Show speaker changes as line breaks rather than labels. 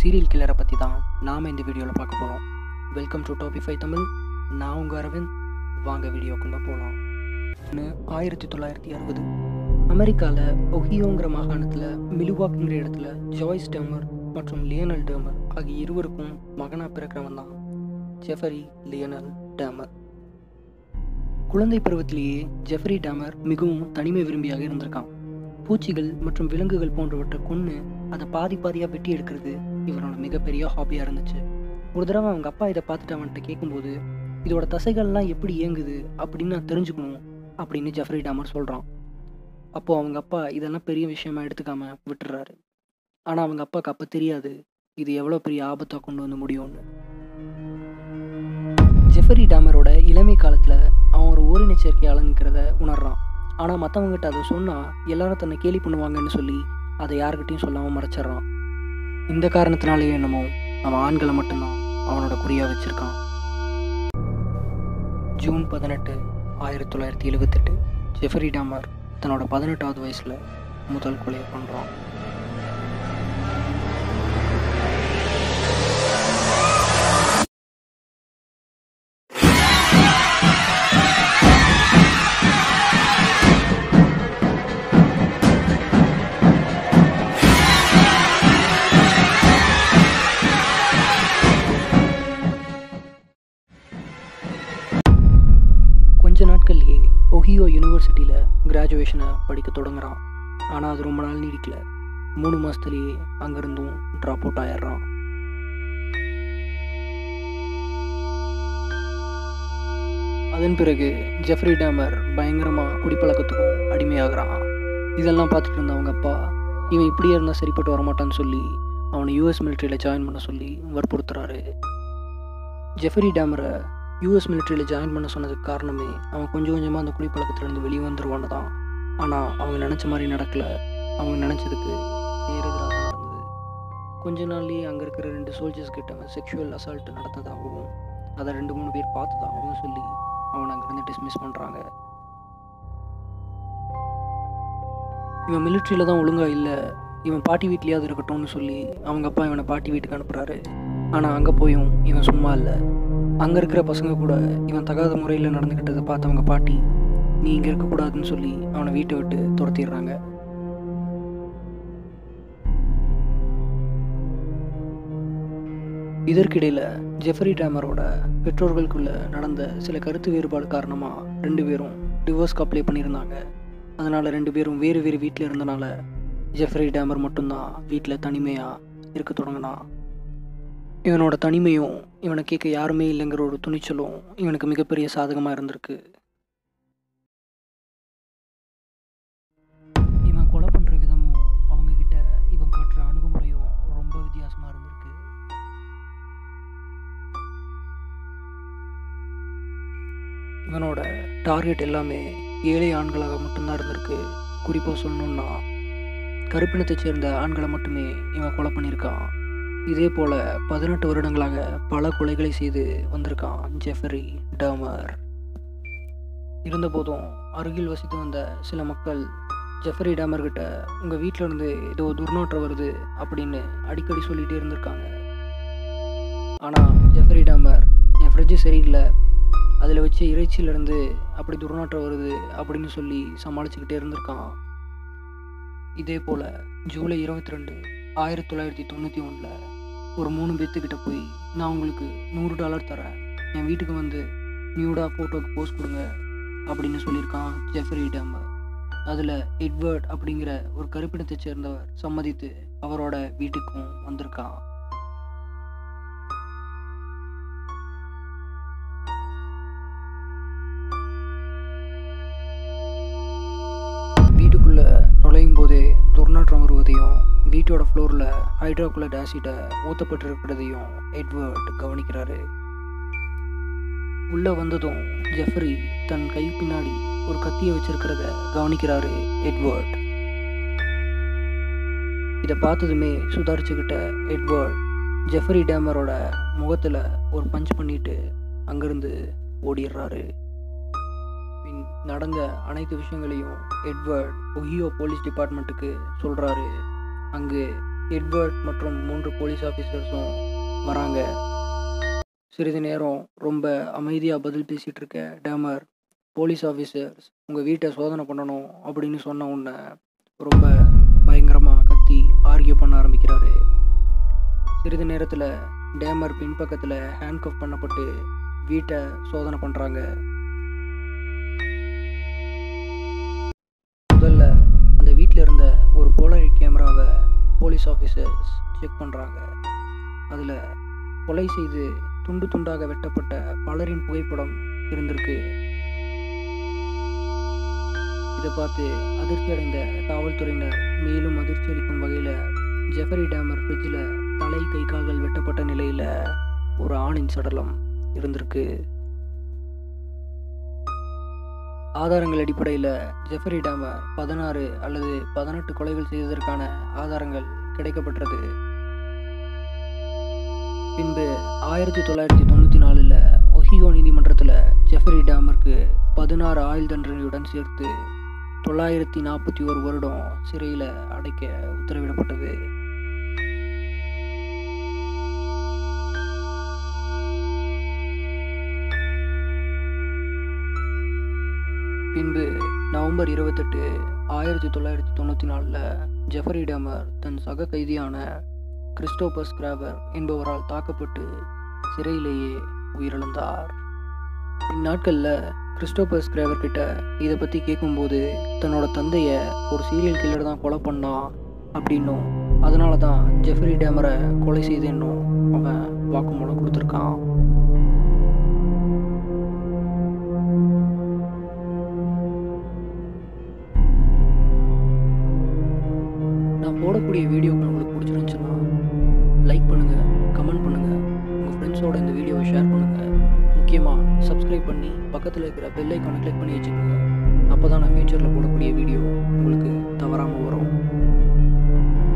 Serial கில்லரை பற்றி தான் நாம் இந்த வீடியோவில் பார்க்க போகிறோம் வெல்கம் டு டாபிஃபை தமிழ் நான் உங்கள் அரவிந்த். வாங்க வீடியோக்குள்ளே போகலாம் ஆயிரத்தி தொள்ளாயிரத்தி அறுபது. அமெரிக்காவில் ஒஹியோங்கிற மாகாணத்தில் மிலுவாக்குங்கிற இடத்துல ஜாய்ஸ் டேமர் மற்றும் லியனல் டேமர் ஆகிய இருவருக்கும் மகனாக பிறக்கிறவன் தான் ஜெஃபரி லியனல் டேமர். குழந்தை பருவத்திலேயே ஜெஃபரி டேமர் மிகவும் தனிமை விரும்பியாக இருந்திருக்கான். பூச்சிகள் மற்றும் விலங்குகள் போன்றவற்றை கொன்று அதை பாதி பாதியாக வெட்டி எடுக்கிறது இவனோட மிகப்பெரிய ஹாபியாக இருந்துச்சு. ஒரு தடவை அவங்க அப்பா இதை பார்த்துட்டு அவன்கிட்ட கேட்கும்போது இதோட தசைகள்லாம் எப்படி இயங்குது அப்படின்னு நான் தெரிஞ்சுக்கணும் அப்படின்னு ஜெஃப்ரி டாமர் சொல்கிறான் அப்போது அவங்க அப்பா இதெல்லாம் பெரிய விஷயமா எடுத்துக்காம விட்டுறாரு. ஆனால் அவங்க அப்பாவுக்கு அப்போ தெரியாது இது எவ்வளோ பெரிய ஆபத்தாக கொண்டு வந்து முடியும்னு. ஜெஃபரி டாமரோட இளமை காலத்தில் அவன் ஒரு ஓரினச்சேர்க்கை சேர்க்கையாளங்கிறத உணர்றான். ஆனால் மற்றவங்ககிட்ட அதை சொன்னால் எல்லாரும் தன்னை கேலி பண்ணுவாங்கன்னு சொல்லி அதை யாருக்கிட்டையும் சொல்லாமல் மறைச்சிட்றான். இந்த காரணத்தினாலேயே என்னமோ அவன் ஆண்களை மட்டும்தான் அவனோட குறியாக வச்சிருக்கான். ஜூன் பதினெட்டு ஆயிரத்தி தொள்ளாயிரத்தி எழுபத்தெட்டு ஜெஃபரி டாமர் தன்னோட பதினெட்டாவது வயசில் முதல் கொலையை பண்ணுறான் கிராஜுவேஷனை படிக்க தொடங்குறான். ஆனால் அது ரொம்ப நாள் நீடிக்கல. மூணு மாதத்துலேயே அங்கேருந்தும் ட்ராப் அவுட் ஆயிடுறான். அதன் பிறகு ஜெஃப்ரி டேமர் பயங்கரமாக குடிப்பழக்கத்துக்கும் அடிமையாகிறான். இதெல்லாம் பார்த்துட்டு இருந்த அவங்க அப்பா இவன் இப்படியே இருந்தால் சரிப்பட்டு வரமாட்டான்னு சொல்லி அவனை யூஎஸ் மிலிட்ரியில் ஜாயின் பண்ண சொல்லி வற்புறுத்துறாரு. ஜெஃப்ரி டேமரை யூஎஸ் மிலிட்ரியில் ஜாயின் பண்ண சொன்னதுக்கு காரணமே அவன் கொஞ்சம் கொஞ்சமாக அந்த குடிப்பழக்கத்துலேருந்து வெளியே வந்துருவான்னு தான். ஆனால் அவங்க நினச்ச மாதிரி நடக்கலை. அவங்க நினச்சதுக்கு நேரெதிராக தான் நடந்தது. கொஞ்ச நாள்லேயே அங்கே இருக்கிற ரெண்டு சோல்ஜர்ஸ் கிட்ட அவன் செக்ஷுவல் அசால்ட் நடந்ததாகவும் அதை ரெண்டு மூணு பேர் பார்த்ததாகவும் சொல்லி அவனை அங்கேருந்து டிஸ்மிஸ் பண்ணுறாங்க இவன் மிலிட்ரியில் தான் ஒழுங்காக இல்லை. இவன் பாட்டி வீட்லேயாவது இருக்கட்டும்னு சொல்லி அவங்க அப்பா இவனை பாட்டி வீட்டுக்கு அனுப்புகிறாரு ஆனால் அங்கே போயும் இவன் சும்மா இல்லை. அங்கே இருக்கிற பசங்க கூட இவன் தகாத முறையில் நடந்துக்கிட்டதை பார்த்தவங்க பாட்டி நீ இங்கே இருக்கக்கூடாதுன்னு சொல்லி அவனை வீட்டை விட்டு துரத்திடுறாங்க. இதற்கிடையில் ஜெஃபரி டேமரோட பெற்றோர்களுக்குள்ள நடந்த சில கருத்து வேறுபாடு காரணமாக ரெண்டு பேரும் டிவோர்ஸ்க்கு அப்ளை பண்ணியிருந்தாங்க. அதனால் ரெண்டு பேரும் வேறு வேறு வீட்டில் இருந்தனால ஜெஃப்ரி டேமர் மட்டும்தான் வீட்டில் தனிமையாக இருக்க தொடங்கினான் இவனோட தனிமையும் இவனை கேட்க யாருமே இல்லைங்கிற ஒரு துணிச்சலும் இவனுக்கு மிகப்பெரிய சாதகமாக இருந்திருக்கு. இவனோட டார்கெட் எல்லாமே ஏழை ஆண்களாக மட்டும்தான் இருந்திருக்கு. குறிப்பாக சொல்லணுன்னா கருப்பினத்தைச் சேர்ந்த ஆண்களை மட்டுமே இவன் கொலை பண்ணியிருக்கான். இதே போல் பதினெட்டு வருடங்களாக பல கொலைகளை செய்து வந்திருக்கான் ஜெஃபரி டாமர். இருந்தபோதும் அருகில் வசித்து வந்த சில மக்கள் ஜெஃபரி டாமர்கிட்ட உங்கள் வீட்டில் இருந்து ஏதோ துர்நாற்றம் வருது அப்படின்னு அடிக்கடி சொல்லிகிட்டே இருந்திருக்காங்க. ஆனால் ஜெஃபரி டேமர் என் ஃப்ரிட்ஜு சரியில்லை அதில் வச்ச இறைச்சியிலேருந்து அப்படி துர்நாற்றம் வருது அப்படின்னு சொல்லி சமாளிச்சுக்கிட்டே இருந்திருக்கான். இதே போல் ஜூலை இருபத்தி ரெண்டு ஆயிரத்தி தொள்ளாயிரத்தி தொண்ணூற்றி ஒன்றில் ஒரு மூணு பேத்துக்கிட்ட போய் நான் உங்களுக்கு நூறு டாலர் தரேன். என் வீட்டுக்கு வந்து நியூடாக ஃபோட்டோக்கு போஸ்ட் கொடுங்க அப்படின்னு சொல்லியிருக்கான் ஜெஃப்ரி டேமர் அதில் எட்வர்ட் அப்படிங்கிற ஒரு கருப்பினத்தை சேர்ந்தவர் சம்மதித்து அவரோட வீட்டுக்கும் வந்திருக்கான். வீட்டோட ஃப்ளோரில் ஹைட்ரோகுலட் ஆசிட்டை ஊற்றப்பட்டிருக்கிறதையும் எட்வர்ட் கவனிக்கிறாரு. உள்ளே வந்ததும் ஜெஃப்ரி தன் கை பின்னாடி ஒரு கத்தியை வச்சிருக்கிறத கவனிக்கிறாரு எட்வர்ட். இதை பார்த்ததுமே சுதாரிச்சுக்கிட்ட எட்வர்ட் ஜெஃப்ரி டேமரோட முகத்தில் ஒரு பஞ்ச் பண்ணிட்டு அங்கேருந்து ஓடிடுறாரு. பின் நடந்த அனைத்து விஷயங்களையும் எட்வர்ட் ஒஹியோ போலீஸ் டிபார்ட்மெண்ட்டுக்கு சொல்கிறாரு அங்கு எட்வர்ட் மற்றும் மூன்று போலீஸ் ஆஃபீஸர்ஸும் வராங்க. சிறிது நேரம் ரொம்ப அமைதியாக பதில் பேசிகிட்டு இருக்க டேமர் போலீஸ் ஆஃபீஸர்ஸ் உங்கள் வீட்டை சோதனை பண்ணணும் அப்படின்னு சொன்ன உடனே ரொம்ப பயங்கரமாக கத்தி ஆர்கியூ பண்ண ஆரம்பிக்கிறாரு. சிறிது நேரத்தில் டேமர் பின்பக்கத்தில் ஹேண்ட்கஃப் பண்ணப்பட்டு வீட்டை சோதனை பண்ணுறாங்க போலீஸ் ஆஃபீஸர்ஸ் செக் பண்ணுறாங்க அதில் கொலை செய்து துண்டு துண்டாக வெட்டப்பட்ட பலரின் புகைப்படம் இருந்திருக்கு. இதை பார்த்து அதிர்ச்சி அடைந்த காவல்துறையினர் மேலும் அதிர்ச்சி அளிக்கும் வகையில் ஜெஃபரி டேமர் ஃப்ரிட்ஜில் தலை கை கால்கள் வெட்டப்பட்ட நிலையில் ஒரு ஆணின் சடலம் இருந்திருக்கு. ஆதாரங்கள் அடிப்படையில் ஜெஃபரி டேமர் பதினாறு அல்லது பதினெட்டு கொலைகள் செய்ததற்கான ஆதாரங்கள் கிடைக்கப்பட்டது. பின்பு ஆயிரத்தி தொள்ளாயிரத்தி தொண்ணூற்றி நாலில் ஒஹியோ நீதிமன்றத்தில் ஜெஃபரி டேமருக்கு பதினாறு ஆயுள் தண்டனையுடன் சேர்த்து தொள்ளாயிரத்தி நாற்பத்தி ஒரு வருடம் சிறையில் அடைக்க உத்தரவிடப்பட்டது. பின்பு நவம்பர் இருபத்தெட்டு ஆயிரத்தி தொள்ளாயிரத்தி தொண்ணூற்றி நாலில் ஜெஃபரி டேமர் தன் சக கைதியான கிறிஸ்டோபஸ் கிராவர் என்பவரால் தாக்கப்பட்டு சிறையிலேயே உயிரிழந்தார். இந்நாட்களில் கிறிஸ்டோபஸ் கிராவர் கிட்ட இதை பற்றி கேட்கும்போது தன்னோட தந்தையை ஒரு சீரியல் கில்லர் தான் கொலை பண்ணான் அப்படின்னும் அதனால தான் ஜெஃப்ரி டேமரை கொலை செய்தேன்னும் அவன் வாக்குமூலம் கொடுத்துருக்கான். போடக்கூடிய வீடியோக்கள் உங்களுக்கு பிடிச்சிருந்துச்சுன்னா லைக் பண்ணுங்கள் கமெண்ட் பண்ணுங்கள் உங்கள் ஃப்ரெண்ட்ஸோட இந்த வீடியோவை ஷேர் பண்ணுங்கள் முக்கியமாக சப்ஸ்கிரைப் பண்ணி பக்கத்தில் இருக்கிற பெல் ஐக்கானை கிளிக் பண்ணி வச்சுக்கோங்க. அப்போ தான் நான் ஃபியூச்சரில் போடக்கூடிய வீடியோ உங்களுக்கு தவறாமல் வரும்.